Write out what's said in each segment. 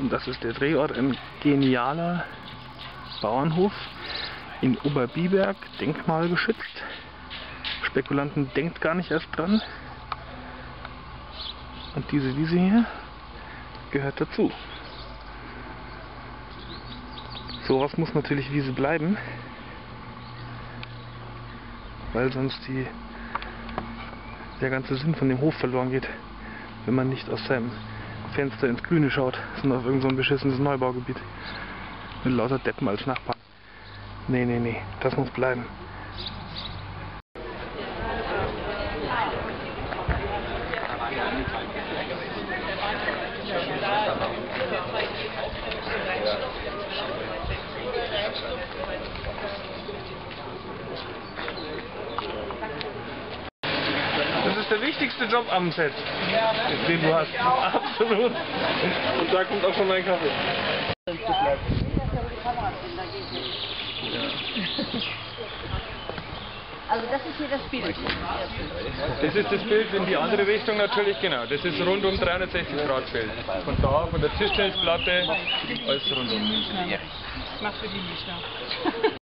Und das ist der Drehort, ein genialer Bauernhof in Oberbiberg, denkmalgeschützt. Spekulanten denkt gar nicht erst dran. Und diese Wiese hier gehört dazu. Sowas muss natürlich Wiese bleiben, weil sonst die, der ganze Sinn von dem Hof verloren geht, wenn man nicht aus seinem Fenster ins Grüne schaut, sondern auf irgendein so beschissenes Neubaugebiet mit lauter Deppen als Nachbarn. Nee, nee, nee, das muss bleiben. Das ist der wichtigste Job am Set, den du hast. Absolut. Und da kommt auch schon mein Kaffee. Also das ist hier das Bild. Das ist das Bild in die andere Richtung natürlich, genau. Das ist rund um 360 Grad Bild. Von da, von der Tischtennisplatte, alles rundum. Mach für die Mischner.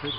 So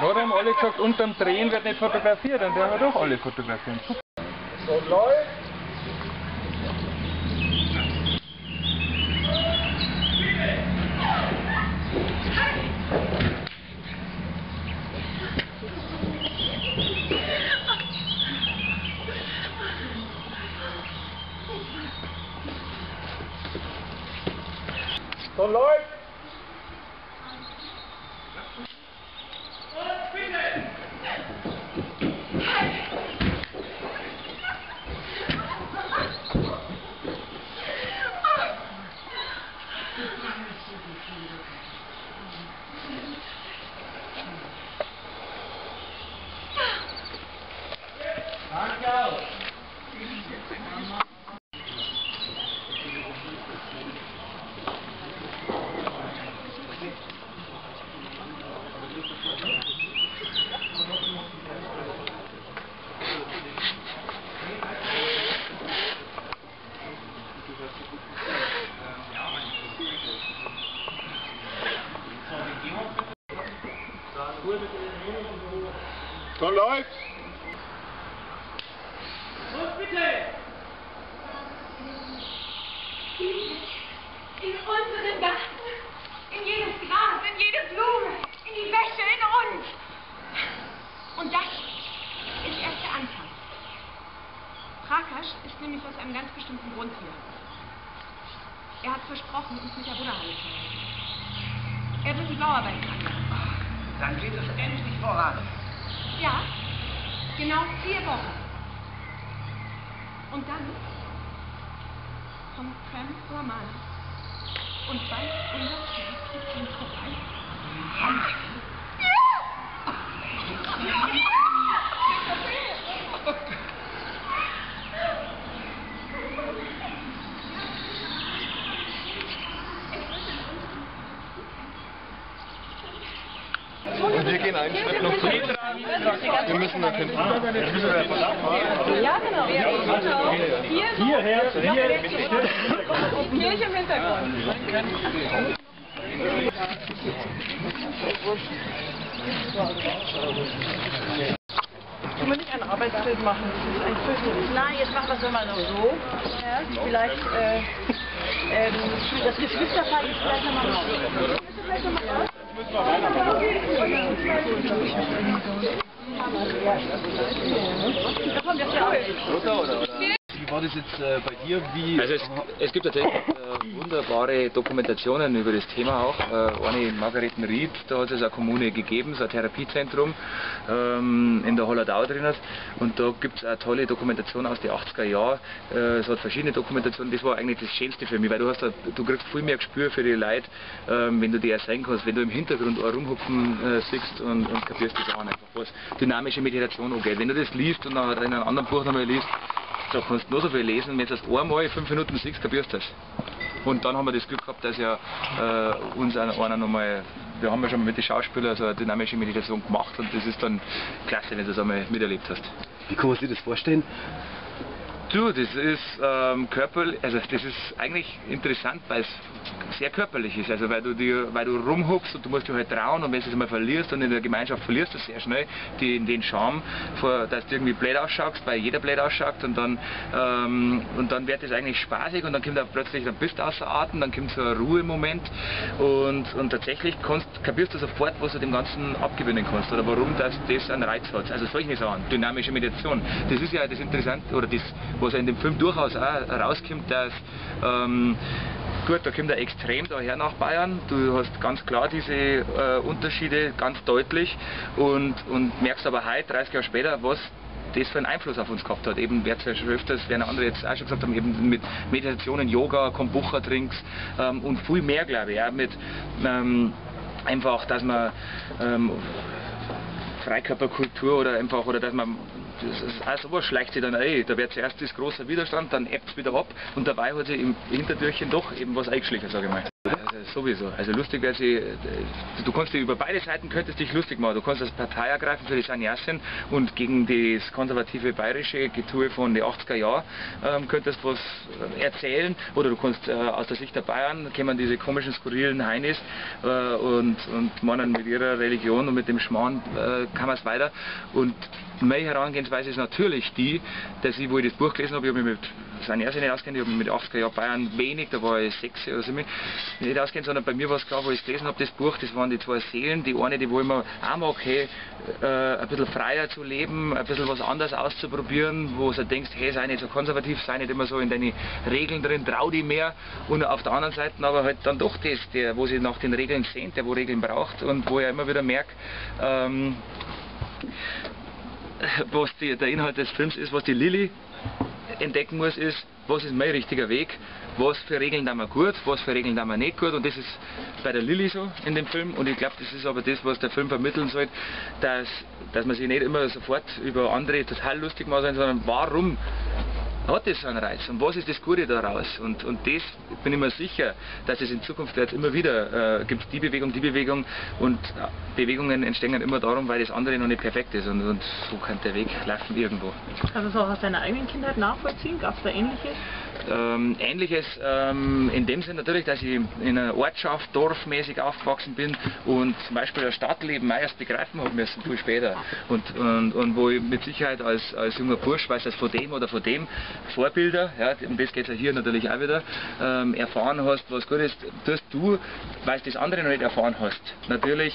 Gerade haben alle gesagt, unterm Drehen wird nicht fotografiert, und der wir doch alle fotografieren. So läuft. So läuft's. In unseren Garten, in jedes Gras, in jede Blume, in die Wäsche, in uns. Und das ist erst der Anfang. Prakash ist nämlich aus einem ganz bestimmten Grund hier. Er hat versprochen, uns mit der Buddha-Halle zu helfen. Er will die Bauarbeiten anfangen. Dann geht es endlich voran. Ja, genau vier Wochen. Und dann kommt Prem Ramana und bald unser Kind vorbei. Und wir gehen einen Schritt noch zurück. Wir müssen nach hinten. Ja, genau. Hierher, hier. Die Kirche im Hintergrund. Kann man nicht ein Arbeitsbild machen? Das ist fürchterlich. Nein, jetzt machen wir es immer noch so. Ja, vielleicht, äh, ähm, das Geschwisterpaar ist vielleicht nochmal. Vielleicht noch mal was? Rotter oder, oder? War das jetzt äh, bei dir? Wie Also es, es gibt tatsächlich äh, wunderbare Dokumentationen über das Thema auch. Äh, eine Margareten Ried, da hat es eine Kommune gegeben, so ein Therapiezentrum ähm, in der Holladau drin. Und da gibt es eine tolle Dokumentation aus den 80er Jahren. Äh, es hat verschiedene Dokumentationen, das war eigentlich das Schönste für mich, weil du hast da, du kriegst viel mehr Gespür für die Leute, ähm, wenn du die sehen kannst, wenn du im Hintergrund auch rumhupfen äh, siehst und, und kapierst das auch einfach, was dynamische Meditation angeht. Wenn du das liest und dann in einem anderen Buch nochmal liest, da kannst du nur so viel lesen, wenn du das einmal fünf Minuten siehst, kapierst du das. Und dann haben wir das Glück gehabt, dass ja äh, uns einer, einer nochmal, wir haben ja schon mal mit den Schauspielern so eine dynamische Meditation gemacht und das ist dann klasse, wenn du das einmal miterlebt hast. Wie kann man sich das vorstellen? Du, das ist ähm, körperlich, also das ist eigentlich interessant, weil es sehr körperlich ist. Also weil du dir, weil du rumhuckst und du musst dich halt trauen und wenn du es mal verlierst und in der Gemeinschaft verlierst du sehr schnell die, den Charme, vor, dass du irgendwie blöd ausschaust, weil jeder blöd ausschaut und dann ähm, und dann wird es eigentlich spaßig und dann kommt da plötzlich, dann bist du außer Atem, dann kommt so ein Ruhemoment und, und tatsächlich kannst, kapierst du sofort, was du dem Ganzen abgewinnen kannst oder warum das, das einen Reiz hat. Also solche Sachen, dynamische Meditation. Das ist ja das Interessante oder das was in dem Film durchaus auch rauskommt, dass ähm, gut, da kommt er extrem daher nach Bayern. Du hast ganz klar diese äh, Unterschiede ganz deutlich und, und merkst aber heute, 30 Jahre später, was das für einen Einfluss auf uns gehabt hat. Eben, wer schon öfters, werden andere jetzt auch schon gesagt haben, eben mit Meditationen, Yoga, Kombucha-Drinks ähm, und viel mehr, glaube ich. Auch mit ähm, einfach, dass man ähm, Freikörperkultur oder einfach, oder dass man das ist auch sowas schleicht sich dann ein. Da wird zuerst das große Widerstand, dann ebbt es wieder ab und dabei hat sich im Hintertürchen doch eben was eingeschlichen, sage ich mal. Also sowieso. Also lustig wäre sie, du kannst dich über beide Seiten könntest dich lustig machen. Du kannst als Partei ergreifen für die Sannyasin und gegen das konservative bayerische Getue von den 80er Jahren ähm, könntest was erzählen oder du kannst äh, aus der Sicht der Bayern kommen diese komischen, skurrilen Heinis äh, und, und meinen mit ihrer Religion und mit dem Schmarrn äh, kann man es weiter und meine Herangehensweise ist natürlich die, dass ich, wo ich das Buch gelesen habe, ich habe mich mit Sannyasin nicht auskennt, ich habe mit 80er Jahren Bayern wenig, da war ich sechs oder so, nicht auskennt, sondern bei mir war es klar, wo ich es gelesen habe, das Buch, das waren die zwei Seelen, die eine, die wollen wir auch mag, hey, äh, ein bisschen freier zu leben, ein bisschen was anderes auszuprobieren, wo du denkst, hey, sei nicht so konservativ, sei nicht immer so in deine Regeln drin, trau dich mehr. Und auf der anderen Seite aber halt dann doch das, der, wo sie nach den Regeln sehnt, der wo Regeln braucht und wo er immer wieder merkt, ähm, was die, der Inhalt des Films ist, was die Lilly entdecken muss, ist, was ist mein richtiger Weg, was für Regeln da wir gut, was für Regeln da wir nicht gut? Und das ist bei der Lilly so in dem Film. Und ich glaube, das ist aber das, was der Film vermitteln soll, dass, dass man sich nicht immer sofort über andere total lustig machen soll, sondern warum hat das einen Reiz und was ist das Gute daraus? Und, und das bin ich mir sicher, dass es in Zukunft jetzt immer wieder äh, gibt die Bewegung, die Bewegung und äh, Bewegungen entstehen immer darum, weil das andere noch nicht perfekt ist und, und so kann der Weg laufen irgendwo. Das auch aus deiner eigenen Kindheit nachvollziehen? Gab es da Ähnliches? Ähm, Ähnliches ähm, in dem Sinn natürlich, dass ich in einer Ortschaft, dorfmäßig aufgewachsen bin und zum Beispiel das Stadtleben erst begreifen habe müssen, viel später. Und, und, und wo ich mit Sicherheit als, als junger Bursch weiß, dass von dem oder von dem Vorbilder, ja, um das geht es ja hier natürlich auch wieder, ähm, erfahren hast, was gut ist, dass du, weil du das andere noch nicht erfahren hast, natürlich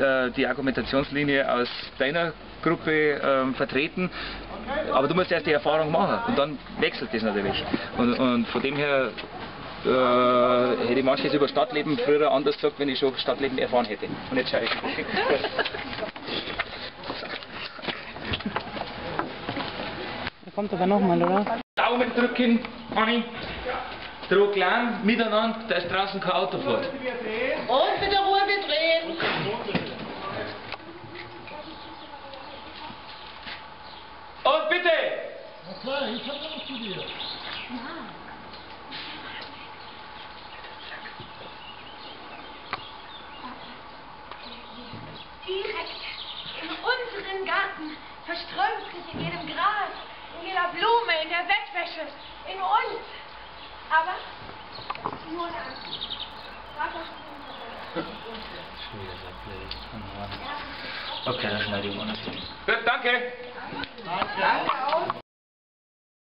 äh, die Argumentationslinie aus deiner Gruppe ähm, vertreten, aber du musst erst die Erfahrung machen und dann wechselt das natürlich. Und, und von dem her äh, hätte ich manches über Stadtleben früher anders gesagt, wenn ich schon Stadtleben erfahren hätte. Und jetzt schaue ich. Da kommt aber nochmal, oder? Daumen drücken, Anni. Druck lang, miteinander, da ist draußen kein Auto fährt. Und bitte Ruhe, wir drehen. Und bitte! Direkt in unseren Garten, verströmt sich in jedem Gras, in jeder Blume, in der Bettwäsche, in uns. Aber nur dann. Okay, dann schneide ich mal. Gut, danke.